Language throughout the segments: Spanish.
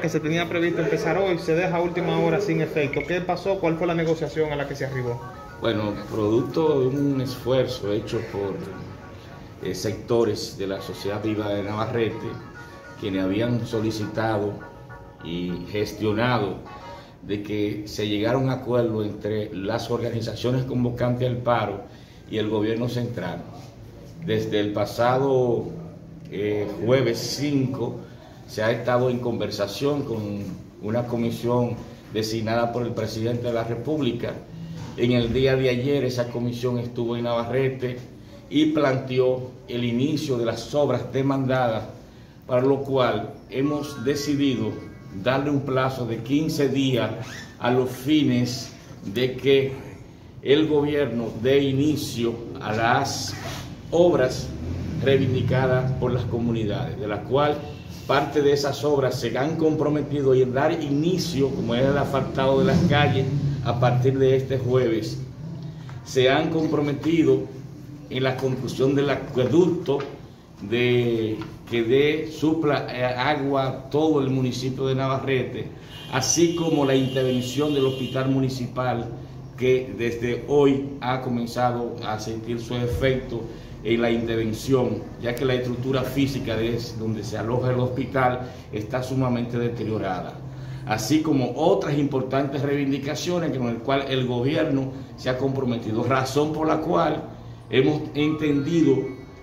que se tenía previsto empezar hoy se deja a última hora sin efecto. ¿Qué pasó? ¿Cuál fue la negociación a la que se arribó? Bueno, producto de un esfuerzo hecho por eh, sectores de la sociedad viva de Navarrete, quienes habían solicitado y gestionado de que se llegara un acuerdo entre las organizaciones convocantes al paro y el gobierno central. Desde el pasado eh, jueves 5 se ha estado en conversación con una comisión designada por el presidente de la República. En el día de ayer esa comisión estuvo en Navarrete y planteó el inicio de las obras demandadas, para lo cual hemos decidido darle un plazo de 15 días a los fines de que el gobierno dé inicio a las obras reivindicadas por las comunidades, de las cuales parte de esas obras se han comprometido en dar inicio, como es el asfaltado de las calles, a partir de este jueves. Se han comprometido en la conclusión del acueducto de que dé supla eh, agua a todo el municipio de Navarrete, así como la intervención del hospital municipal que desde hoy ha comenzado a sentir su efecto en la intervención, ya que la estructura física de donde se aloja el hospital está sumamente deteriorada, así como otras importantes reivindicaciones con las cuales el gobierno se ha comprometido, razón por la cual hemos entendido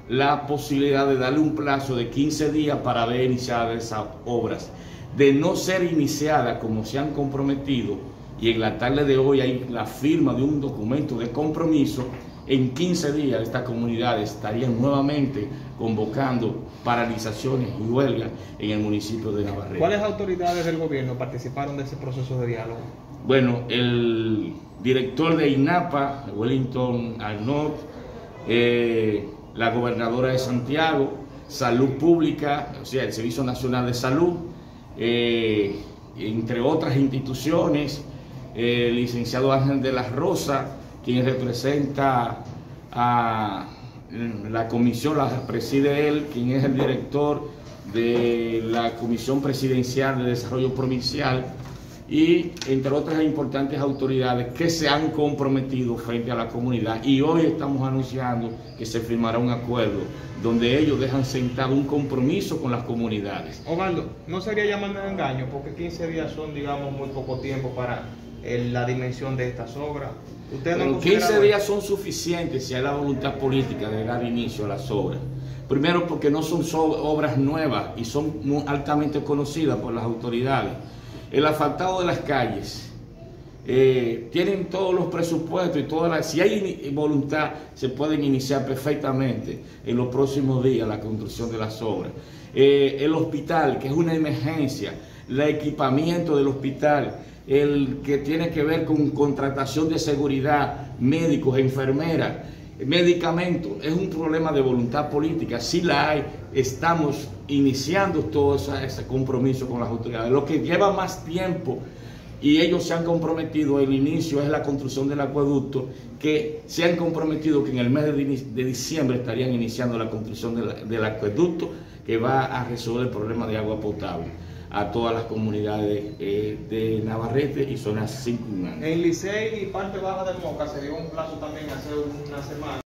la posibilidad de darle un plazo de 15 días para ver iniciadas esas obras. De no ser iniciadas como se han comprometido, y en la tarde de hoy hay la firma de un documento de compromiso, en 15 días estas comunidades estarían nuevamente convocando paralizaciones y huelgas en el municipio de Navarrete. ¿Cuáles autoridades del gobierno participaron de ese proceso de diálogo? Bueno, el director de INAPA, Wellington Arnold, eh, la gobernadora de Santiago, Salud Pública, o sea, el Servicio Nacional de Salud, eh, entre otras instituciones, el licenciado Ángel de la Rosa, quien representa a la comisión, la preside él, quien es el director de la Comisión Presidencial de Desarrollo Provincial y entre otras importantes autoridades que se han comprometido frente a la comunidad. Y hoy estamos anunciando que se firmará un acuerdo donde ellos dejan sentado un compromiso con las comunidades. Osvaldo, no sería llamando de engaño porque 15 días son, digamos, muy poco tiempo para la dimensión de estas obras. Pero 15 días son suficientes si hay la voluntad política de dar inicio a las obras. Primero porque no son obras nuevas y son altamente conocidas por las autoridades. El asfaltado de las calles, eh, tienen todos los presupuestos y todas las... Si hay voluntad, se pueden iniciar perfectamente en los próximos días la construcción de las obras. Eh, el hospital, que es una emergencia, el equipamiento del hospital, el que tiene que ver con contratación de seguridad, médicos, enfermeras, medicamentos, es un problema de voluntad política. Si la hay, estamos iniciando todo ese compromiso con las autoridades. Lo que lleva más tiempo y ellos se han comprometido, el inicio es la construcción del acueducto, que se han comprometido que en el mes de, diciembre estarían iniciando la construcción del acueducto que va a resolver el problema de agua potable a todas las comunidades eh, de Navarrete y zonas circundantes. En Licey y parte baja del Moca se dio un plazo también hace una semana.